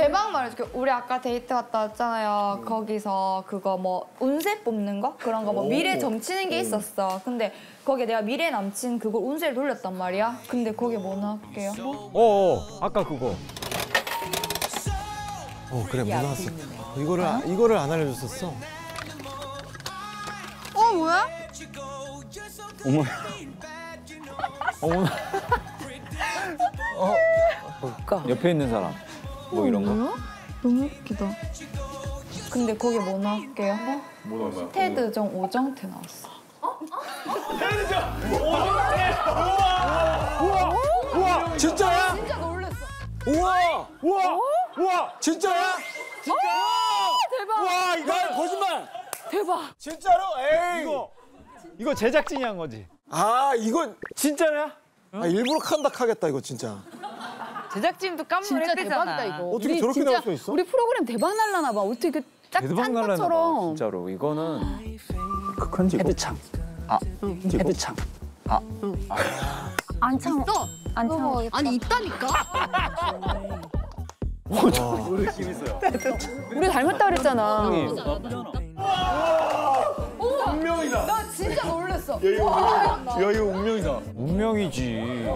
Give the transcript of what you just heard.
대박 말해줄게. 우리 아까 데이트 갔다 왔잖아요. 거기서 그거 뭐 운세 뽑는 거 그런 거 뭐 미래 점치는 게 있었어. 근데 거기에 내가 미래 남친 그걸 운세를 돌렸단 말이야. 근데 거기에 뭐 나올게요? 어어 아까 그거 어 그래 뭐 나왔어? 이거를 아- 이거를 안 알려줬었어. 어 뭐야? 어머 어머나 뭘까? 옆에 있는 사람 뭐 이런 거 뭐야? 너무 웃기다. 근데 거기에 뭐 나올게요? 테드 정 오정태 나왔어. 우와 진짜야? 진짜 놀랬어. 우와 우와 우와 진짜야? 진짜? 대박. 와 이거 거짓말. 대박. 진짜로? 에이. 이거 이거 제작진이 한 거지 아 이거 진짜야? 아, 일부러 칸닥 하겠다 이거 진짜. 제작진도 진짜 깜놀했대잖아. 대박이다 이거. 어떻게 우리 저렇게 진짜 나올 수 있어? 우리 프로그램 대박 날라나 봐. 어떻게 그딱 대박 짠 날라나 봐 것처럼. 진짜로 이거는 극한지고 헤드창. 아, 헤드창. 안창. 있어. 안창. 아니 있다니까. 어, 우리 닮았다 그랬잖아. 나 진짜 놀랬어. 운명이지